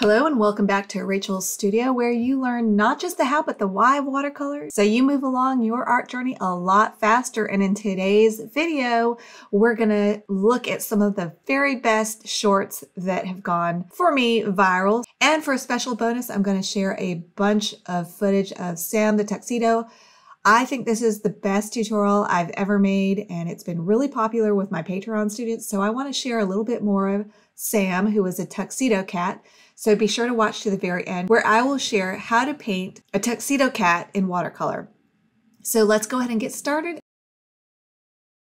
Hello and welcome back to Rachel's studio where you learn not just the how but the why of watercolors. So you move along your art journey a lot faster and in today's video we're going to look at some of the very best shorts that have gone for me viral. And for a special bonus I'm going to share a bunch of footage of Sam the Tuxedo. I think this is the best tutorial I've ever made and it's been really popular with my Patreon students. So I want to share a little bit more of Sam who is a tuxedo cat so be sure to watch to the very end where I will share how to paint a tuxedo cat in watercolor. So let's go ahead and get started.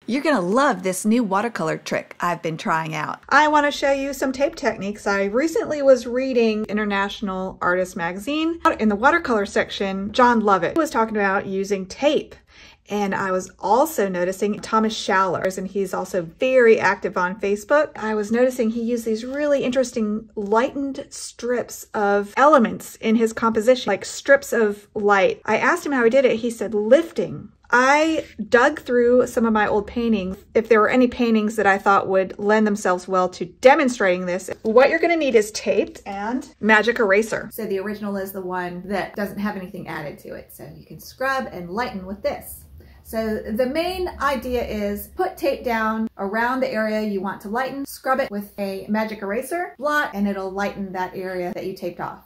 You're going to love this new watercolor trick I've been trying out. I want to show you some tape techniques. I recently was reading International Artist Magazine. In the watercolor section, John Lovett was talking about using tape and I was also noticing Thomas Schaller, and he's also very active on Facebook. I was noticing he used these really interesting lightened strips of elements in his composition, like strips of light. I asked him how he did it. He said lifting. I dug through some of my old paintings. If there were any paintings that I thought would lend themselves well to demonstrating this, what you're gonna need is tape and magic eraser. So the original is the one that doesn't have anything added to it. So you can scrub and lighten with this. So the main idea is put tape down around the area you want to lighten, scrub it with a magic eraser, blot, and it'll lighten that area that you taped off.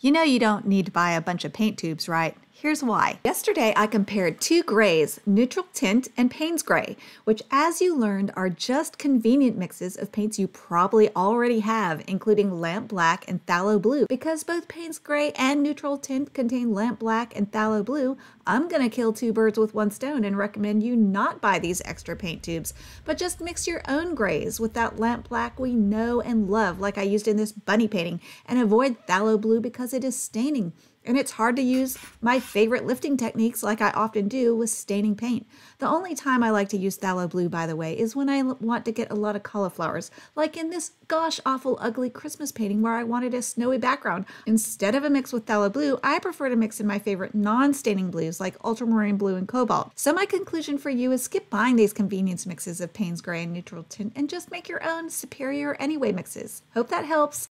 You know you don't need to buy a bunch of paint tubes, right? Here's why. Yesterday, I compared two grays, neutral tint and Payne's Gray, which as you learned are just convenient mixes of paints you probably already have, including lamp black and phthalo blue. Because both Payne's Gray and neutral tint contain lamp black and phthalo blue, I'm gonna kill two birds with one stone and recommend you not buy these extra paint tubes, but just mix your own grays with that lamp black we know and love like I used in this bunny painting, and avoid phthalo blue because it is staining and it's hard to use my favorite lifting techniques like I often do with staining paint. The only time I like to use phthalo blue, by the way, is when I want to get a lot of cauliflowers, like in this gosh awful ugly Christmas painting where I wanted a snowy background. Instead of a mix with phthalo blue, I prefer to mix in my favorite non-staining blues like ultramarine blue and cobalt. So my conclusion for you is skip buying these convenience mixes of Payne's Gray and neutral tint and just make your own superior anyway mixes. Hope that helps.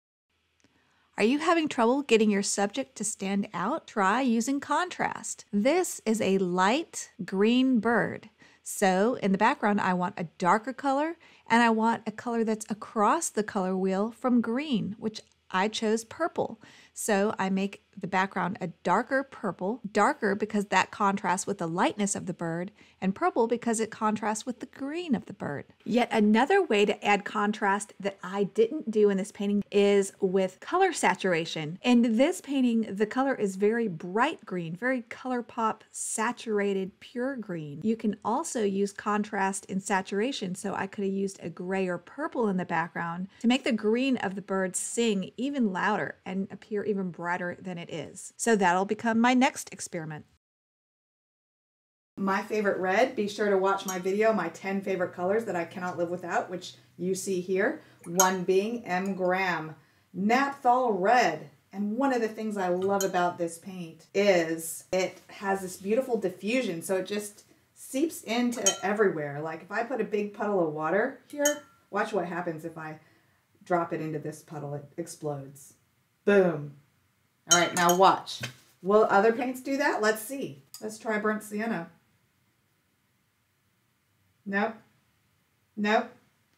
Are you having trouble getting your subject to stand out? Try using contrast. This is a light green bird. So in the background, I want a darker color and I want a color that's across the color wheel from green, which I chose purple. So I make the background a darker purple, darker because that contrasts with the lightness of the bird, and purple because it contrasts with the green of the bird. Yet another way to add contrast that I didn't do in this painting is with color saturation. In this painting, the color is very bright green, very color pop, saturated, pure green. You can also use contrast in saturation, so I could have used a gray or purple in the background to make the green of the bird sing even louder and appear even brighter than it it is. So that'll become my next experiment. My favorite red, be sure to watch my video, my 10 favorite colors that I cannot live without, which you see here. One being M. Graham, Naphthol Red. And one of the things I love about this paint is it has this beautiful diffusion. So it just seeps into everywhere. Like if I put a big puddle of water here, watch what happens if I drop it into this puddle. It explodes. Boom. All right, now watch. Will other paints do that? Let's see. Let's try burnt sienna. Nope. Nope.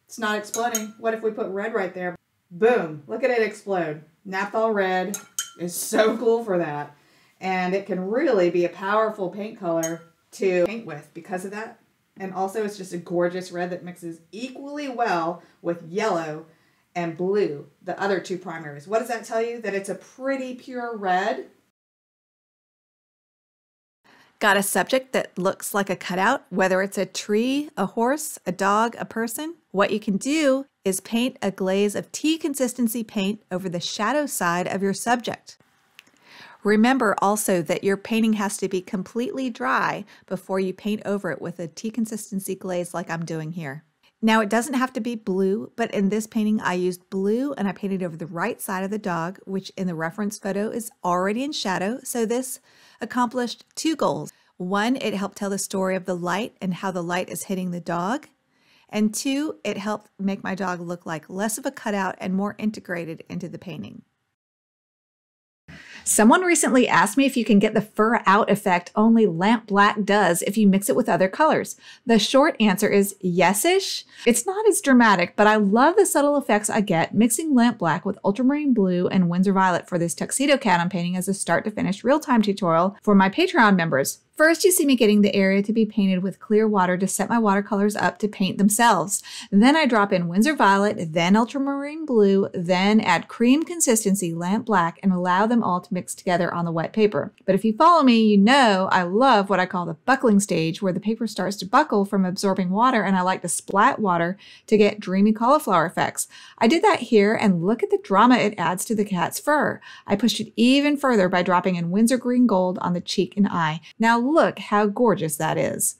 It's not exploding. What if we put red right there? Boom. Look at it explode. Naphthol red is so cool for that. And it can really be a powerful paint color to paint with because of that. And also it's just a gorgeous red that mixes equally well with yellow and blue, the other two primaries. What does that tell you? That it's a pretty pure red. Got a subject that looks like a cutout, whether it's a tree, a horse, a dog, a person? What you can do is paint a glaze of tea consistency paint over the shadow side of your subject. Remember also that your painting has to be completely dry before you paint over it with a tea consistency glaze like I'm doing here. Now it doesn't have to be blue, but in this painting I used blue and I painted over the right side of the dog, which in the reference photo is already in shadow. So this accomplished two goals. One, it helped tell the story of the light and how the light is hitting the dog. And two, it helped make my dog look like less of a cutout and more integrated into the painting. Someone recently asked me if you can get the fur out effect only lamp black does if you mix it with other colors. The short answer is yes-ish. It's not as dramatic, but I love the subtle effects I get mixing lamp black with ultramarine blue and Winsor violet for this tuxedo cat I'm painting as a start to finish real-time tutorial for my Patreon members. First, you see me getting the area to be painted with clear water to set my watercolors up to paint themselves. Then I drop in Winsor Violet, then Ultramarine Blue, then add cream consistency lamp black and allow them all to mix together on the wet paper. But if you follow me, you know I love what I call the buckling stage where the paper starts to buckle from absorbing water and I like to splat water to get dreamy cauliflower effects. I did that here and look at the drama it adds to the cat's fur. I pushed it even further by dropping in Winsor Green Gold on the cheek and eye. Now look how gorgeous that is.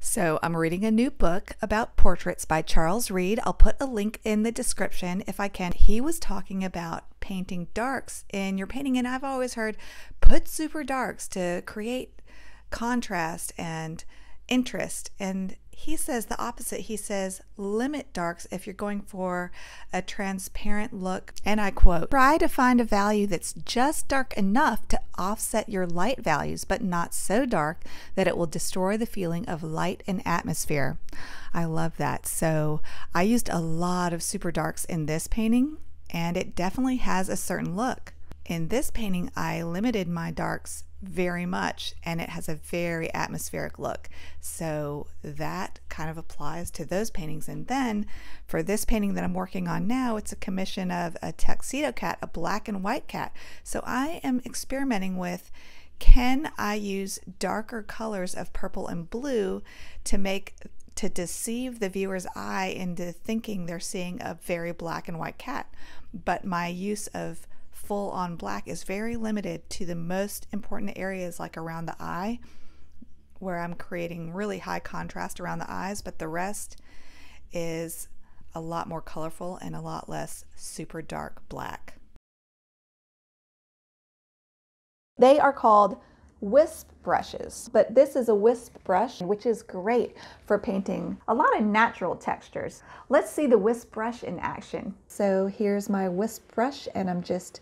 So, I'm reading a new book about portraits by Charles Reid. I'll put a link in the description if I can. He was talking about painting darks in your painting, and I've always heard put super darks to create contrast and interest. And he says the opposite. He says, limit darks if you're going for a transparent look. And I quote, try to find a value that's just dark enough to offset your light values, but not so dark that it will destroy the feeling of light and atmosphere. I love that. So I used a lot of super darks in this painting, and it definitely has a certain look. In this painting, I limited my darks very much and it has a very atmospheric look. So that kind of applies to those paintings. And then for this painting that I'm working on now, it's a commission of a tuxedo cat, a black and white cat. So I am experimenting with can I use darker colors of purple and blue to make to deceive the viewer's eye into thinking they're seeing a very black and white cat. But my use of full on black is very limited to the most important areas like around the eye where I'm creating really high contrast around the eyes, but the rest is a lot more colorful and a lot less super dark black. They are called wisp brushes, but this is a wisp brush, which is great for painting a lot of natural textures. Let's see the wisp brush in action. So here's my wisp brush and I'm just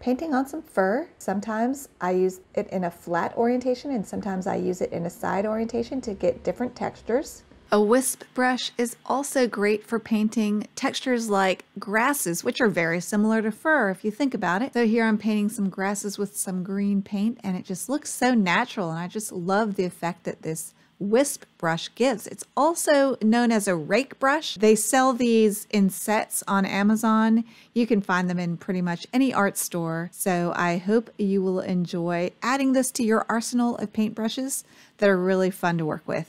painting on some fur. Sometimes I use it in a flat orientation and sometimes I use it in a side orientation to get different textures. A wisp brush is also great for painting textures like grasses, which are very similar to fur if you think about it. So here I'm painting some grasses with some green paint and it just looks so natural and I just love the effect that this wisp brush gives. It's also known as a rake brush. They sell these in sets on Amazon. You can find them in pretty much any art store. So I hope you will enjoy adding this to your arsenal of paintbrushes that are really fun to work with.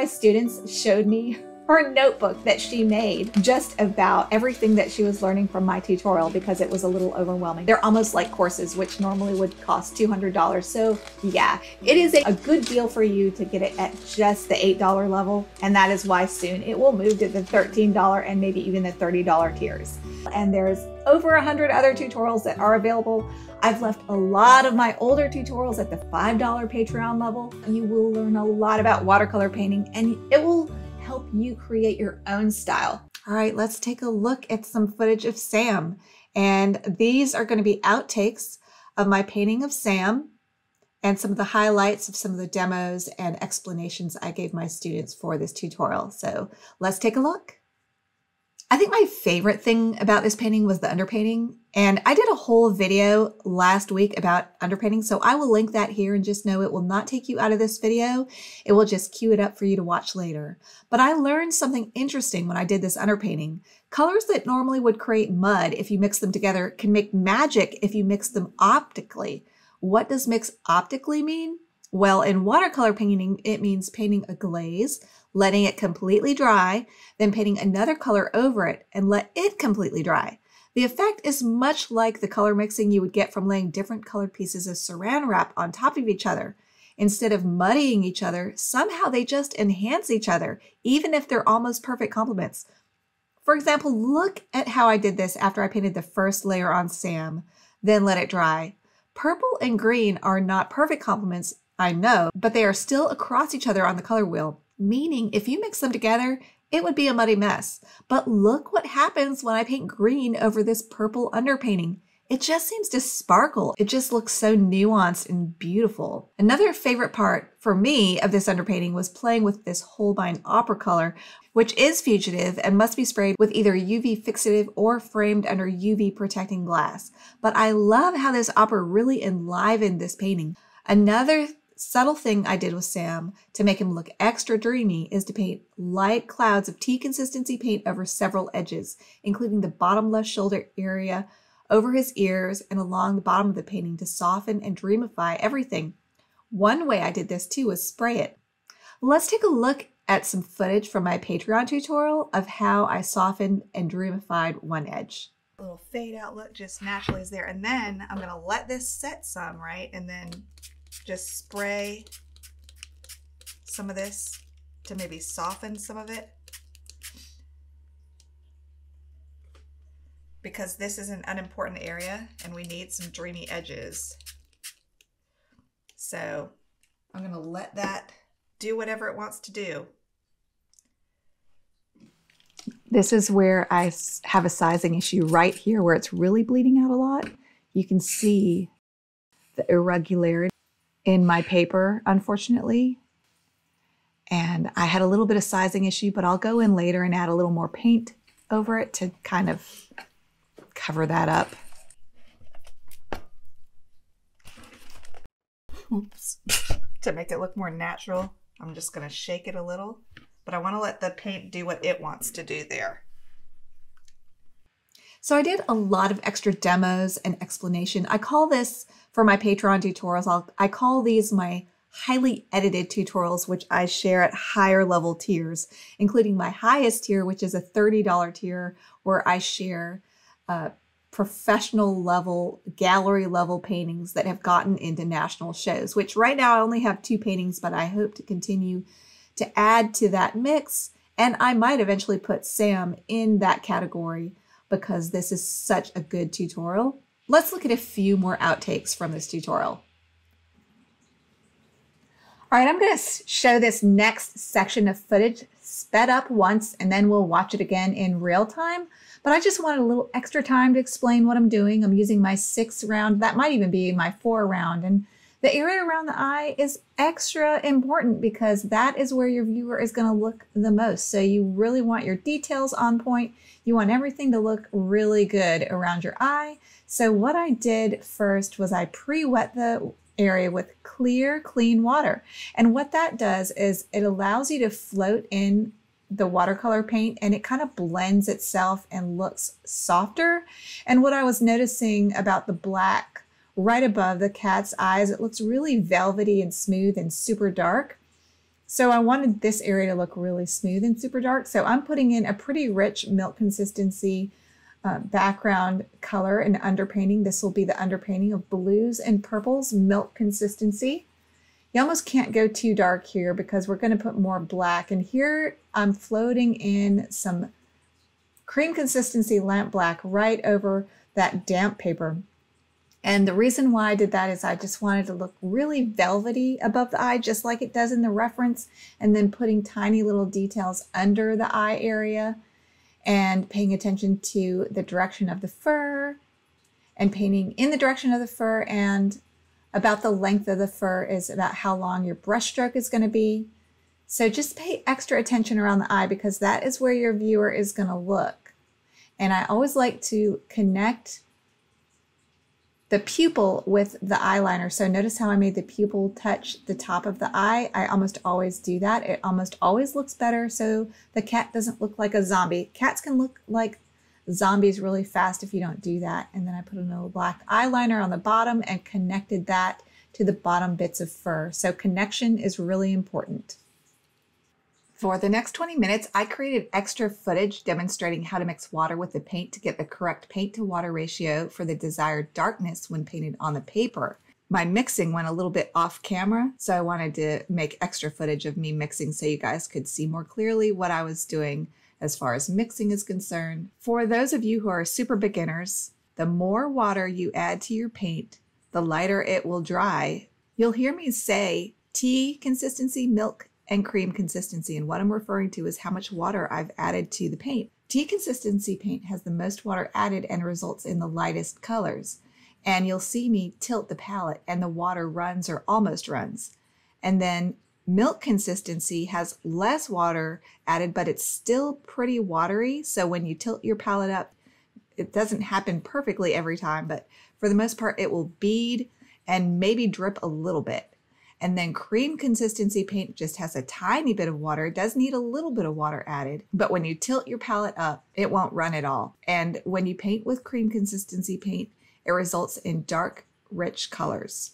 My students showed me her notebook that she made just about everything that she was learning from my tutorial because it was a little overwhelming. They're almost like courses, which normally would cost $200. So yeah, it is a, good deal for you to get it at just the $8 level. And that is why soon it will move to the $13 and maybe even the $30 tiers. And there's over a hundred other tutorials that are available. I've left a lot of my older tutorials at the $5 Patreon level. You will learn a lot about watercolor painting and it will help you create your own style. All right, let's take a look at some footage of Sam. And these are gonna be outtakes of my painting of Sam and some of the highlights of some of the demos and explanations I gave my students for this tutorial. So let's take a look. I think my favorite thing about this painting was the underpainting. And I did a whole video last week about underpainting, so I will link that here and just know it will not take you out of this video. It will just cue it up for you to watch later. But I learned something interesting when I did this underpainting. Colors that normally would create mud if you mix them together can make magic if you mix them optically. What does mix optically mean? Well, in watercolor painting, it means painting a glaze, letting it completely dry, then painting another color over it and let it completely dry. The effect is much like the color mixing you would get from laying different colored pieces of saran wrap on top of each other. Instead of muddying each other, somehow they just enhance each other, even if they're almost perfect complements. For example, look at how I did this after I painted the first layer on Sam, then let it dry. Purple and green are not perfect complements, I know, but they are still across each other on the color wheel, meaning if you mix them together, it would be a muddy mess. But look what happens when I paint green over this purple underpainting. It just seems to sparkle. It just looks so nuanced and beautiful. Another favorite part for me of this underpainting was playing with this Holbein opera color, which is fugitive and must be sprayed with either UV fixative or framed under UV protecting glass. But I love how this opera really enlivened this painting. Another subtle thing I did with Sam to make him look extra dreamy is to paint light clouds of tea consistency paint over several edges, including the bottom left shoulder area, over his ears, and along the bottom of the painting to soften and dreamify everything. One way I did this too was spray it. Let's take a look at some footage from my Patreon tutorial of how I softened and dreamified one edge. A little fade out look just naturally is there. And then I'm going to let this set some, right? And then just spray some of this to maybe soften some of it. Because this is an unimportant area and we need some dreamy edges. So I'm going to let that do whatever it wants to do. This is where I have a sizing issue right here where it's really bleeding out a lot. You can see the irregularity in my paper, unfortunately. And I had a little bit of sizing issue, but I'll go in later and add a little more paint over it to kind of cover that up. Oops. to make it look more natural, I'm just going to shake it a little, but I want to let the paint do what it wants to do there. So I did a lot of extra demos and explanation. I call this for my Patreon tutorials, I'll, I call these my highly edited tutorials, which I share at higher level tiers, including my highest tier, which is a $30 tier, where I share uh, professional level, gallery level paintings that have gotten into national shows, which right now I only have two paintings, but I hope to continue to add to that mix. And I might eventually put Sam in that category because this is such a good tutorial. Let's look at a few more outtakes from this tutorial. All right, I'm going to show this next section of footage sped up once and then we'll watch it again in real time. But I just wanted a little extra time to explain what I'm doing. I'm using my six round, that might even be my four round. And the area around the eye is extra important because that is where your viewer is going to look the most. So you really want your details on point. You want everything to look really good around your eye. So what I did first was I pre-wet the area with clear, clean water. And what that does is it allows you to float in the watercolor paint and it kind of blends itself and looks softer. And what I was noticing about the black right above the cat's eyes, it looks really velvety and smooth and super dark. So I wanted this area to look really smooth and super dark. So I'm putting in a pretty rich milk consistency uh, background color and underpainting. This will be the underpainting of blues and purples, milk consistency. You almost can't go too dark here because we're going to put more black. And here I'm floating in some cream consistency lamp black right over that damp paper. And the reason why I did that is I just wanted to look really velvety above the eye, just like it does in the reference, and then putting tiny little details under the eye area and paying attention to the direction of the fur and painting in the direction of the fur and about the length of the fur is about how long your brush stroke is going to be. So just pay extra attention around the eye because that is where your viewer is going to look. And I always like to connect the pupil with the eyeliner. So notice how I made the pupil touch the top of the eye. I almost always do that. It almost always looks better so the cat doesn't look like a zombie. Cats can look like zombies really fast if you don't do that. And then I put a little black eyeliner on the bottom and connected that to the bottom bits of fur. So connection is really important. For the next 20 minutes, I created extra footage demonstrating how to mix water with the paint to get the correct paint to water ratio for the desired darkness when painted on the paper. My mixing went a little bit off camera, so I wanted to make extra footage of me mixing so you guys could see more clearly what I was doing as far as mixing is concerned. For those of you who are super beginners, the more water you add to your paint, the lighter it will dry. You'll hear me say tea consistency, milk, and cream consistency. And what I'm referring to is how much water I've added to the paint. Tea consistency paint has the most water added and results in the lightest colors. And you'll see me tilt the palette and the water runs or almost runs. And then milk consistency has less water added, but it's still pretty watery. So when you tilt your palette up, it doesn't happen perfectly every time, but for the most part, it will bead and maybe drip a little bit. And then cream consistency paint just has a tiny bit of water. It does need a little bit of water added, but when you tilt your palette up, it won't run at all. And when you paint with cream consistency paint, it results in dark, rich colors.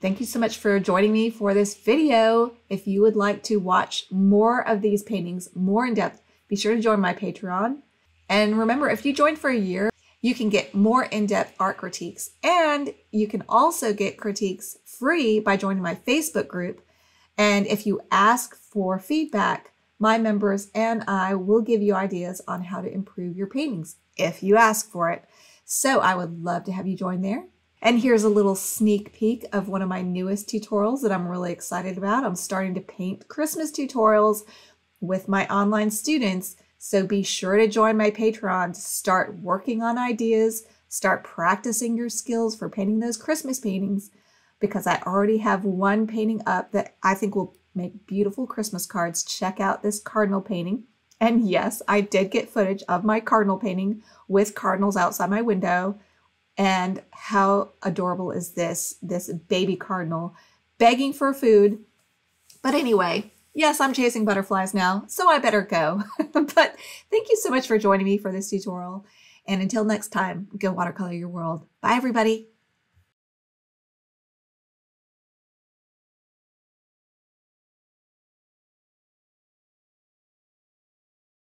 Thank you so much for joining me for this video. If you would like to watch more of these paintings more in depth, be sure to join my Patreon. And remember, if you join for a year, you can get more in-depth art critiques and you can also get critiques free by joining my Facebook group. And if you ask for feedback, my members and I will give you ideas on how to improve your paintings if you ask for it. So I would love to have you join there. And here's a little sneak peek of one of my newest tutorials that I'm really excited about. I'm starting to paint Christmas tutorials with my online students so be sure to join my Patreon to start working on ideas, start practicing your skills for painting those Christmas paintings because I already have one painting up that I think will make beautiful Christmas cards. Check out this cardinal painting. And yes, I did get footage of my cardinal painting with cardinals outside my window. And how adorable is this? This baby cardinal begging for food. But anyway, yes, I'm chasing butterflies now, so I better go. but thank you so much for joining me for this tutorial. And until next time, go watercolor your world. Bye, everybody.